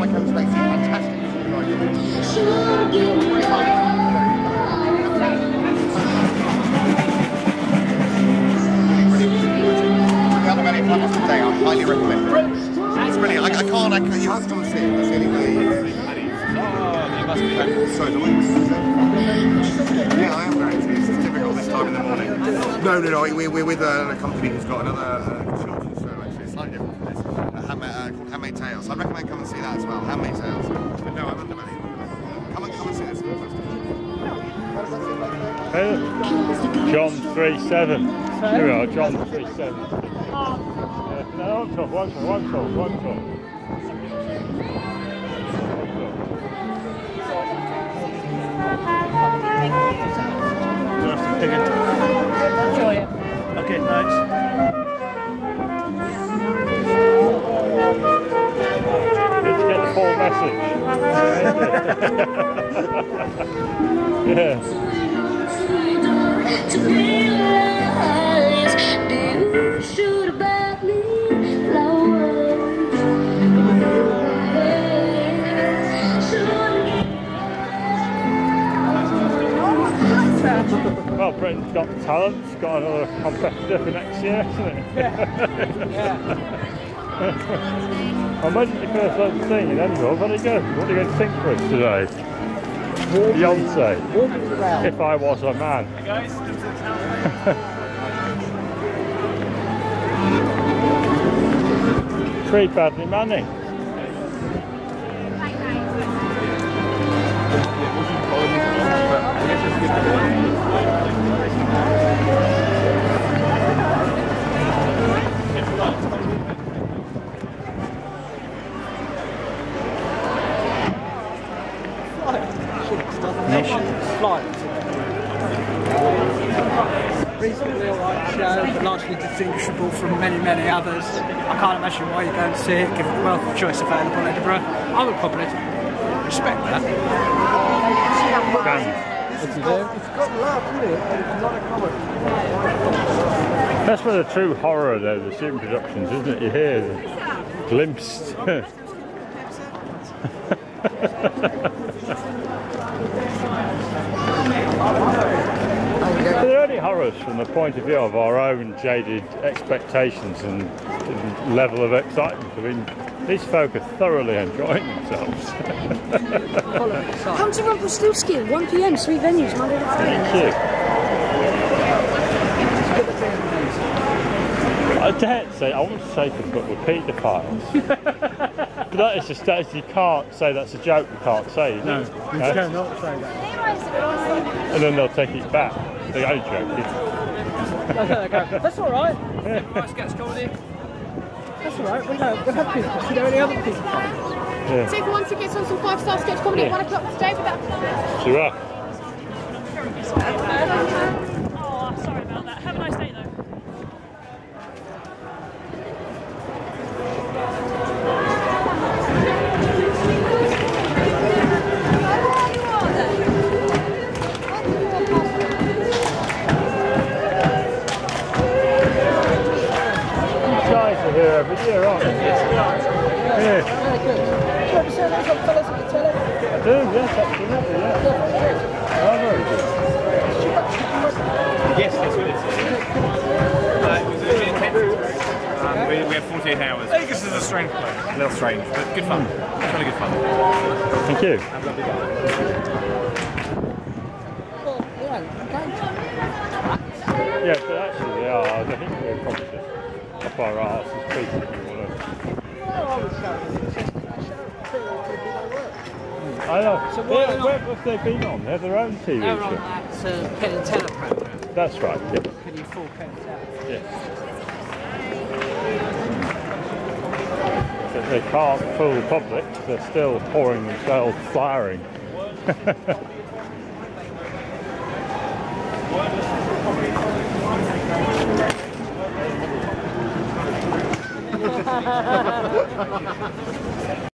like Kevin Spacey, fantastic. The other Manic Papas today, I highly recommend it. It's brilliant. I, I can't, I, you have to come see it. That's the only way. So do. Yeah, I am very. It's typical this time in the morning. No, no, no. We're, we're with a company who's got another. Uh, handmade, called Tales. I'd recommend come and see that as well. Handmade Tales. But no, I'm undervalued. Come and come and see this. Hey, John 37. Here we are, John 37. Uh, no, one top, one top, one top, one top. Enjoy it. Okay, thanks. Me flowers Well, Britain's got talent, it's got another competitor for next year, hasn't it? Imagine you first learned singing, Edinburgh. What are you going, what are you going to sing for us today? Beyonce. If I was a man. Creed Badly Manning. Reasonably alright show, but largely distinguishable from many, many others. I can't imagine why you go and see it, given the wealth of choice available in Edinburgh. I would probably respect that. That's where the true horror though, the shooting productions, isn't it? You hear the glimpsed. Are there any horrors from the point of view of our own jaded expectations and, and level of excitement? I mean, these folk are thoroughly enjoying themselves. Come to Rumpelstiltskin, 1pm, three venues, Monday to Friday. Thank you. I dare say, I want to say to but repeat the files. but that is just, that is, you can't say that's a joke, you can't say, No, it? you uh, cannot say that. And then they'll take it back. They are joking. That's alright. Nice sketch comedy. That's alright. We know. We've had people. Are there any other people? So if you want tickets on some five-star sketch comedy at 1 o'clock today, would that Giraffe. Guys are here every year, aren't you? Yeah. I do, yes, absolutely, yeah. Oh, very good. Yes, that's what it is. Uh, it was a bit intense. Um, we, we have 48 hours. Vegas is a strange place. A little strange, but good fun. It's really good fun. Thank you. Have a lovely day. Yeah, but actually just up our arse as people if you want to. I know. So where, where have they been on? They have their own TV They're on show. that uh, Penn and Teller programme. That's right, yeah. Can you afford Penn and Teller? yeah. But they can't fool the public, they're still pouring themselves firing. ハハハハ!